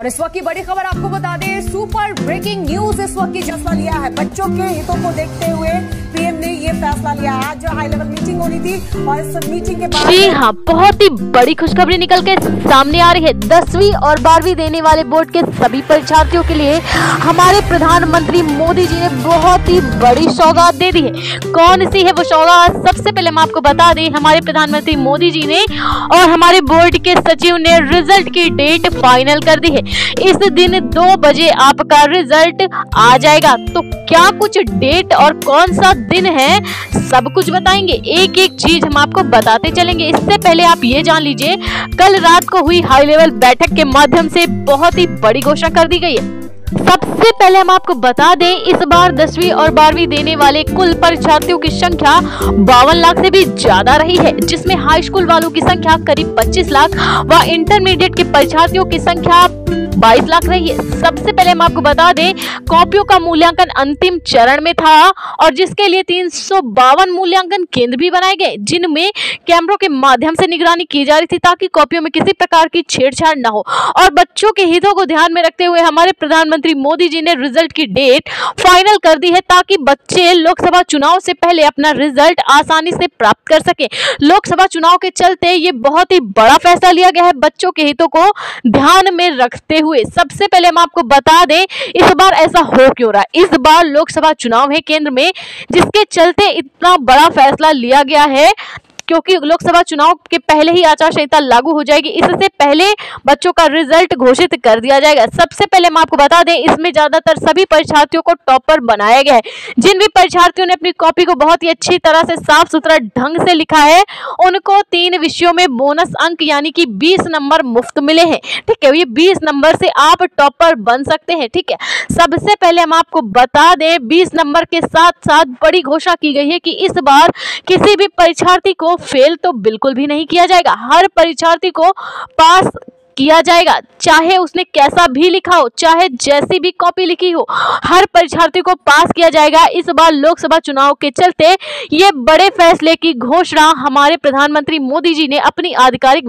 और इस वक्त की बड़ी खबर आपको बता दें सुपर ब्रेकिंग न्यूज़ इस वक्त की फैसला लिया है। बच्चों के हितों को देखते हुए पीएम ने ये फैसला लिया आज जो हाई लेवल मीटिंग होनी थी और इस मीटिंग के बाद जी हाँ बहुत ही बड़ी खुशखबरी निकल के सामने आ रही है। दसवीं और बारहवीं देने वाले बोर्ड के सभी परीक्षार्थियों के लिए हमारे प्रधानमंत्री मोदी जी ने बहुत ही बड़ी सौगात दे दी है। कौन सी है वो सौगात? सबसे पहले हम आपको बता दें, हमारे प्रधानमंत्री मोदी जी ने और हमारे बोर्ड के सचिव ने रिज़ल्ट की डेट फाइनल कर दी है। इस दिन दो बजे आपका रिज़ल्ट आ जाएगा। तो क्या कुछ डेट और कौन सा दिन है? सब कुछ बताएँगे। एक एक चीज़ हम आपको बताते चलेंगे। इससे पहले आप ये जान लीजिए, कल रात को हुई हाई लेवल बैठक के माध्यम से बहुत ही बड़ी घोषणा कर दी गई है। सबसे पहले हम आपको बता दें, इस बार दसवीं और बारहवीं देने वाले कुल परीक्षार्थियों की संख्या बावन लाख से भी ज़्यादा रही है, जिसमें हाई स्कूल वालों की संख्या करीब 25 लाख व इंटरमीडिएट के परीक्षार्थियों की संख्या 22 लाख रही है। सबसे पहले हम आपको बता दें, कॉपियों का मूल्यांकन अंतिम चरण में था और जिसके लिए तीन सौ बावन मूल्यांकन केंद्र भी बनाए गए, जिनमें कैमरों के माध्यम से निगरानी की जा रही थी ताकि कॉपियों में किसी प्रकार की छेड़छाड़ न हो। और बच्चों के हितों को ध्यान में रखते हुए हमारे प्रधानमंत्री मोदी जी ने रिज़ल्ट की डेट फाइनल कर दी है ताकि बच्चे लोकसभा चुनाव से पहले अपना रिज़ल्ट आसानी से प्राप्त कर सके। लोकसभा चुनाव के चलते ये बहुत ही बड़ा फैसला लिया गया है। बच्चों के हितों को ध्यान में रखते हुए। सबसे पहले हम आपको बता दें, इस बार ऐसा हो क्यों रहा? इस बार लोकसभा चुनाव है केंद्र में, जिसके चलते इतना बड़ा फैसला लिया गया है। क्योंकि लोकसभा चुनाव के पहले ही आचार संहिता लागू हो जाएगी। इससे पहले बच्चों का रिज़ल्ट घोषित कर दिया जाएगा। सबसे पहले हम आपको बता दें, इसमें ज़्यादातर सभी परीक्षार्थियों को टॉपर बनाया गया है। जिन भी परीक्षार्थियों ने अपनी कॉपी को बहुत ही अच्छी तरह से साफ़ सुथरा ढंग से लिखा है, उनको तीन विषयों में बोनस अंक यानी कि बीस नंबर मुफ़्त मिले हैं। ठीक है, ये बीस नंबर से आप टॉपर बन सकते हैं। ठीक है, सबसे पहले हम आपको बता दें, बीस नंबर के साथ साथ बड़ी घोषणा की गई है कि इस बार किसी भी परीक्षार्थी को फेल तो बिल्कुल भी नहीं किया जाएगा। हर परीक्षार्थी को पास किया जाएगा, चाहे उसने कैसा भी लिखा हो, चाहे जैसी भी कॉपी लिखी हो, हर परीक्षार्थी को पास किया जाएगा। इस बार लोकसभा चुनाव के चलते ये बड़े फैसले की घोषणा हमारे प्रधानमंत्री मोदी जी ने अपनी आधिकारिक